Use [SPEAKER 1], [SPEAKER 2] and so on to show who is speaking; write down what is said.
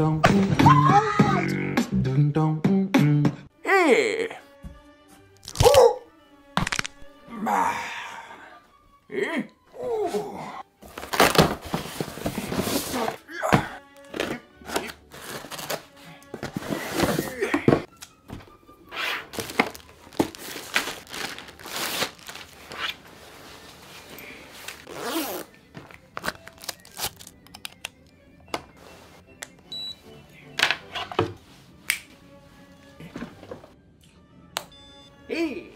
[SPEAKER 1] dum dum dum
[SPEAKER 2] Hey. Eh. Oh. Bah. Eh? Ei!